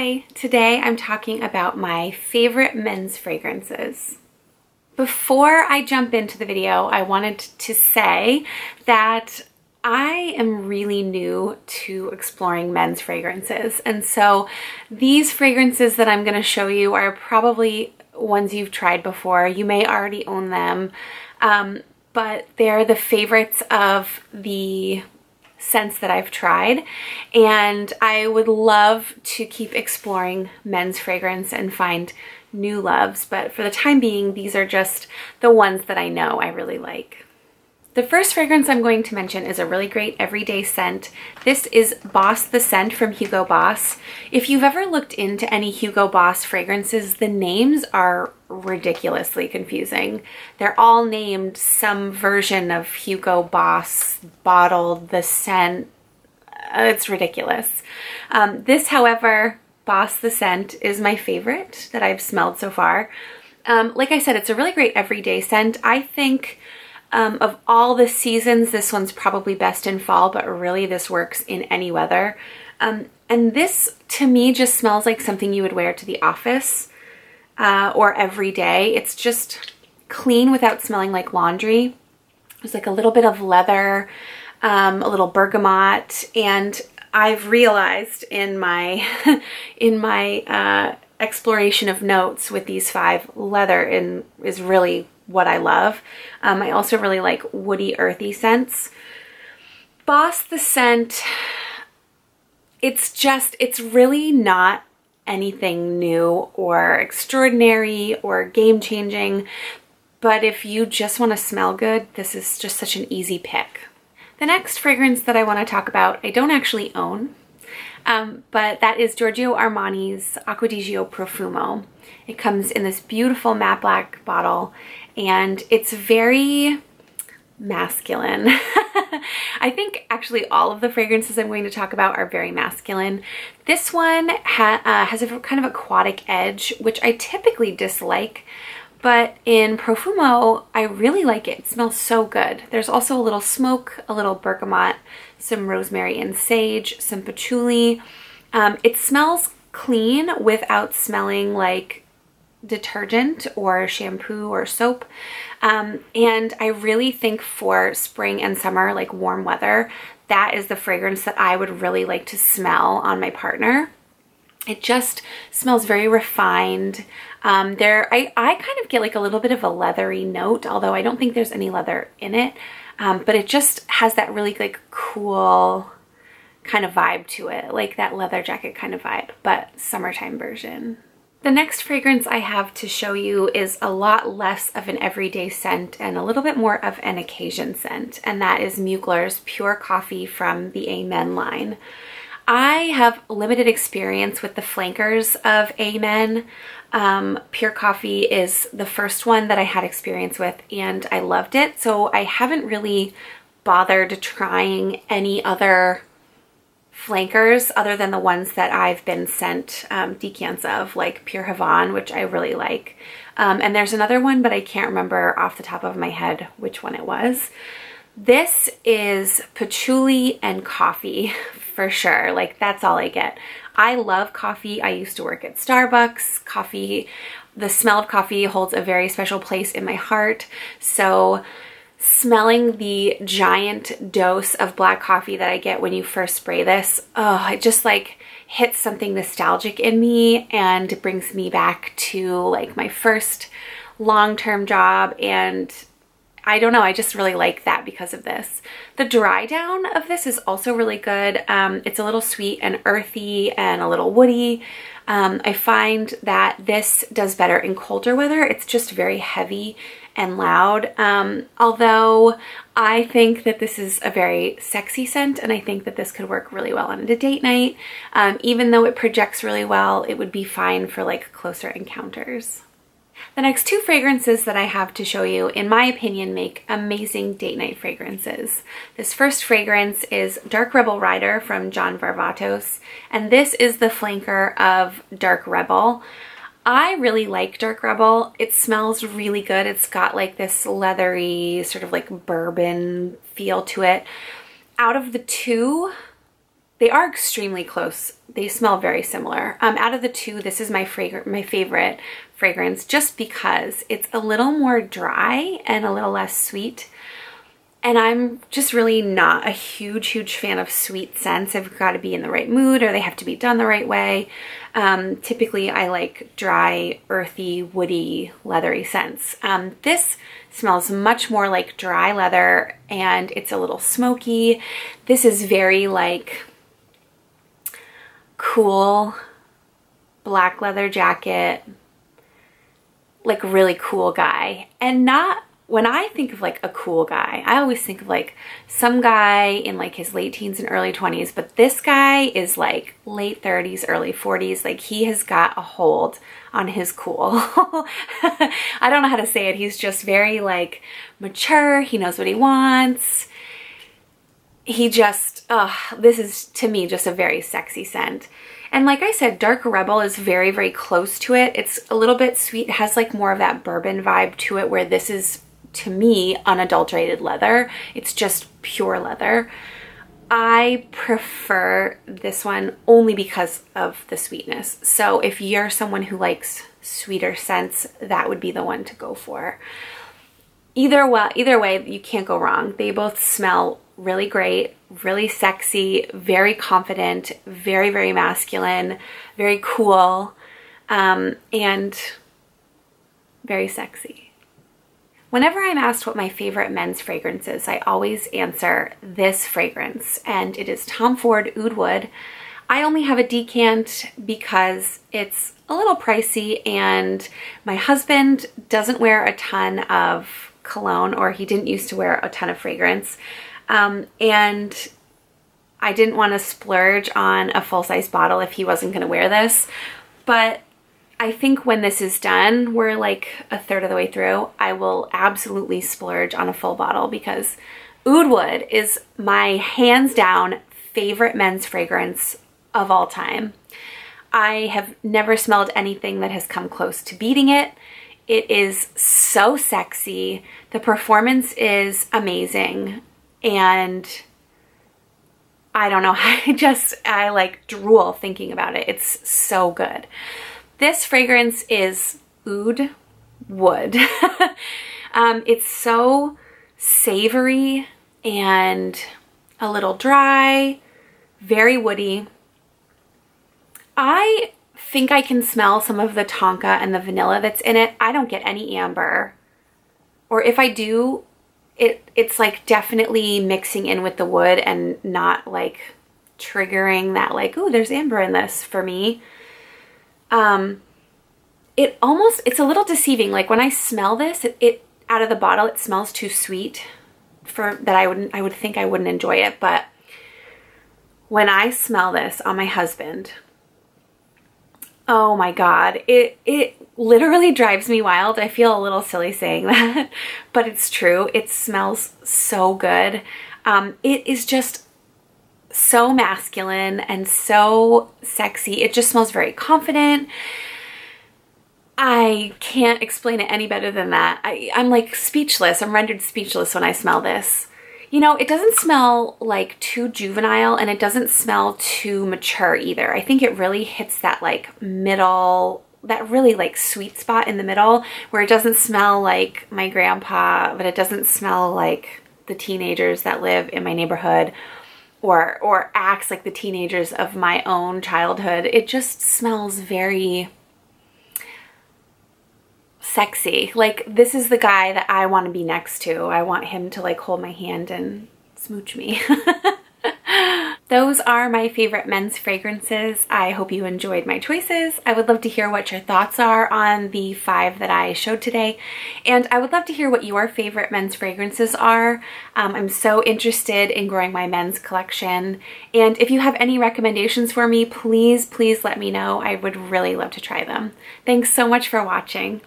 Hi, today I'm talking about my favorite men's fragrances. Before I jump into the video, I wanted to say that I am really new to exploring men's fragrances. And so these fragrances that I'm gonna show you are probably ones you've tried before. You may already own them, um, but they're the favorites of the scents that I've tried and I would love to keep exploring men's fragrance and find new loves but for the time being these are just the ones that I know I really like. The first fragrance I'm going to mention is a really great everyday scent. This is Boss the Scent from Hugo Boss. If you've ever looked into any Hugo Boss fragrances, the names are ridiculously confusing. They're all named some version of Hugo Boss bottled the scent. Uh, it's ridiculous. Um, this, however, Boss the Scent is my favorite that I've smelled so far. Um, like I said, it's a really great everyday scent. I think um, of all the seasons, this one's probably best in fall, but really this works in any weather. Um, and this, to me, just smells like something you would wear to the office uh, or every day. It's just clean without smelling like laundry. There's like a little bit of leather, um, a little bergamot, and I've realized in my in my uh, exploration of notes with these five, leather in, is really what I love. Um, I also really like woody, earthy scents. Boss the scent, it's just, it's really not anything new or extraordinary or game changing. But if you just want to smell good, this is just such an easy pick. The next fragrance that I want to talk about, I don't actually own, um, but that is Giorgio Armani's Acqua di Gio Profumo. It comes in this beautiful matte black bottle and it's very masculine. I think actually all of the fragrances I'm going to talk about are very masculine. This one ha uh, has a kind of aquatic edge, which I typically dislike, but in Profumo, I really like it. It smells so good. There's also a little smoke, a little bergamot, some rosemary and sage, some patchouli. Um, it smells clean without smelling like detergent or shampoo or soap. Um, and I really think for spring and summer, like warm weather, that is the fragrance that I would really like to smell on my partner. It just smells very refined. Um, there, I, I kind of get like a little bit of a leathery note, although I don't think there's any leather in it. Um, but it just has that really like cool kind of vibe to it, like that leather jacket kind of vibe, but summertime version. The next fragrance I have to show you is a lot less of an everyday scent and a little bit more of an occasion scent, and that is Mugler's Pure Coffee from the Amen line. I have limited experience with the flankers of Amen. Um, Pure Coffee is the first one that I had experience with and I loved it, so I haven't really bothered trying any other flankers other than the ones that I've been sent um, decants of, like Pure Havane, which I really like. Um, and there's another one, but I can't remember off the top of my head which one it was. This is patchouli and coffee for sure. Like that's all I get. I love coffee. I used to work at Starbucks. Coffee, the smell of coffee holds a very special place in my heart. So smelling the giant dose of black coffee that I get when you first spray this, oh, it just like hits something nostalgic in me and brings me back to like my first long-term job and I don't know, I just really like that because of this. The dry down of this is also really good. Um, it's a little sweet and earthy and a little woody. Um, I find that this does better in colder weather. It's just very heavy and loud. Um, although I think that this is a very sexy scent and I think that this could work really well on a date night. Um, even though it projects really well, it would be fine for like closer encounters. The next two fragrances that I have to show you, in my opinion, make amazing date night fragrances. This first fragrance is Dark Rebel Rider from John Varvatos, and this is the flanker of Dark Rebel. I really like Dark Rebel. It smells really good. It's got like this leathery sort of like bourbon feel to it. Out of the two, they are extremely close. They smell very similar. Um, out of the two, this is my my favorite fragrance just because it's a little more dry and a little less sweet. And I'm just really not a huge, huge fan of sweet scents. I've got to be in the right mood or they have to be done the right way. Um, typically, I like dry, earthy, woody, leathery scents. Um, this smells much more like dry leather and it's a little smoky. This is very like cool black leather jacket, like really cool guy and not when I think of like a cool guy, I always think of like some guy in like his late teens and early 20s, but this guy is like late 30s, early 40s. Like he has got a hold on his cool. I don't know how to say it. He's just very like mature. He knows what he wants. He just, oh, this is to me just a very sexy scent. And like I said, Dark Rebel is very, very close to it. It's a little bit sweet. It has like more of that bourbon vibe to it where this is to me, unadulterated leather. It's just pure leather. I prefer this one only because of the sweetness. So if you're someone who likes sweeter scents, that would be the one to go for. Either way, either way, you can't go wrong. They both smell really great, really sexy, very confident, very, very masculine, very cool, um, and very sexy. Whenever I'm asked what my favorite men's fragrance is, I always answer this fragrance, and it is Tom Ford Oud Wood. I only have a decant because it's a little pricey and my husband doesn't wear a ton of cologne or he didn't used to wear a ton of fragrance. Um, and I didn't want to splurge on a full-size bottle if he wasn't going to wear this. But I think when this is done, we're like a third of the way through, I will absolutely splurge on a full bottle because Oud Wood is my hands down favorite men's fragrance of all time. I have never smelled anything that has come close to beating it. It is so sexy. The performance is amazing. And I don't know, I just, I like drool thinking about it. It's so good. This fragrance is Oud Wood. um, it's so savory and a little dry, very woody. I think I can smell some of the tonka and the vanilla that's in it. I don't get any amber. Or if I do, it it's like definitely mixing in with the wood and not like triggering that like, oh, there's amber in this for me um, it almost, it's a little deceiving. Like when I smell this, it, it out of the bottle, it smells too sweet for that I wouldn't, I would think I wouldn't enjoy it. But when I smell this on my husband, oh my God, it, it literally drives me wild. I feel a little silly saying that, but it's true. It smells so good. Um, it is just so masculine and so sexy. It just smells very confident. I can't explain it any better than that. I, I'm like speechless. I'm rendered speechless when I smell this. You know, it doesn't smell like too juvenile and it doesn't smell too mature either. I think it really hits that like middle, that really like sweet spot in the middle where it doesn't smell like my grandpa, but it doesn't smell like the teenagers that live in my neighborhood or or acts like the teenagers of my own childhood. It just smells very sexy. Like this is the guy that I want to be next to. I want him to like hold my hand and smooch me. Those are my favorite men's fragrances. I hope you enjoyed my choices. I would love to hear what your thoughts are on the five that I showed today. And I would love to hear what your favorite men's fragrances are. Um, I'm so interested in growing my men's collection. And if you have any recommendations for me, please, please let me know. I would really love to try them. Thanks so much for watching.